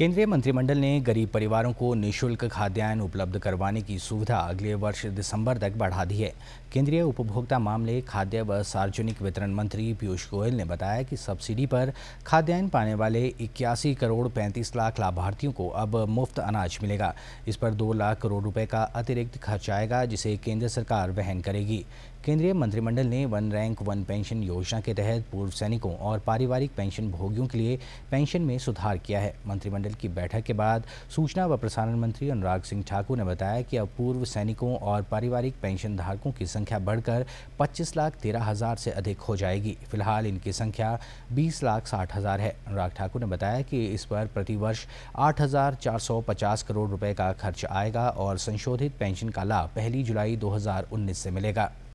केंद्रीय मंत्रिमंडल ने गरीब परिवारों को निशुल्क खाद्यान्न उपलब्ध करवाने की सुविधा अगले वर्ष दिसंबर तक बढ़ा दी है। केंद्रीय उपभोक्ता मामले, खाद्य व सार्वजनिक वितरण मंत्री पीयूष गोयल ने बताया कि सब्सिडी पर खाद्यान्न पाने वाले इक्यासी करोड़ पैंतीस लाख लाभार्थियों को अब मुफ़्त अनाज मिलेगा। इस पर दो लाख करोड़ रुपये का अतिरिक्त खर्च आएगा, जिसे केंद्र सरकार वहन करेगी। केंद्रीय मंत्रिमंडल ने वन रैंक वन पेंशन योजना के तहत पूर्व सैनिकों और पारिवारिक पेंशन भोगियों के लिए पेंशन में सुधार किया है। मंत्रिमंडल की बैठक के बाद सूचना व प्रसारण मंत्री अनुराग सिंह ठाकुर ने बताया कि अब पूर्व सैनिकों और पारिवारिक पेंशन धारकों की संख्या बढ़कर 25 लाख तेरह हज़ार से अधिक हो जाएगी। फ़िलहाल इनकी संख्या 20 लाख साठ हज़ार है। अनुराग ठाकुर ने बताया कि इस पर प्रतिवर्ष 8,450 करोड़ रुपए का खर्च आएगा और संशोधित पेंशन का लाभ पहली जुलाई 2019 से मिलेगा।